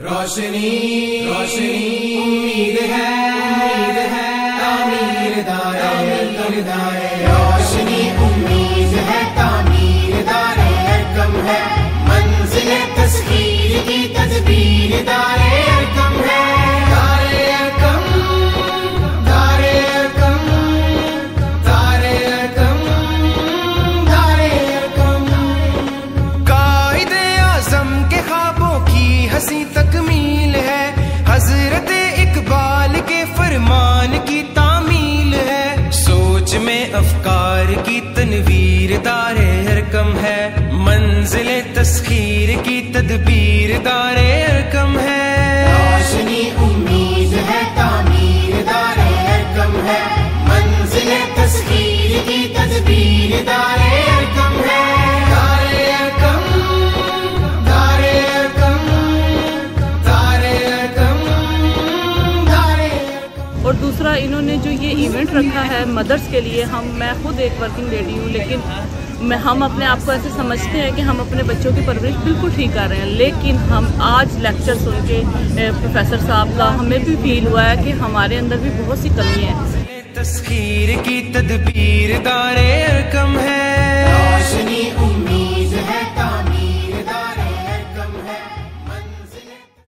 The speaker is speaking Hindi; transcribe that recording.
रोशनी रोशनी, उम्मीद है उम्मीद है, तामीर दारे दारे। रोशनी, उम्मीद है, तामीर दारे कम है। फरमान की तामील है। सोच में अफकार की तनवीर दारे हरकम है। मंजिल तस्खीर की तदबीर दारे इन्होंने जो ये इवेंट रखा है मदर्स के लिए, हम, मैं खुद एक वर्किंग लेडी हूँ, लेकिन मैं, हम अपने आप को ऐसे समझते हैं कि हम अपने बच्चों की परवरिश बिल्कुल ठीक कर रहे हैं, लेकिन हम आज लेक्चर सुन के प्रोफेसर साहब का हमें भी फील हुआ है कि हमारे अंदर भी बहुत सी कमी है। तस्खीर की तदबीर दारे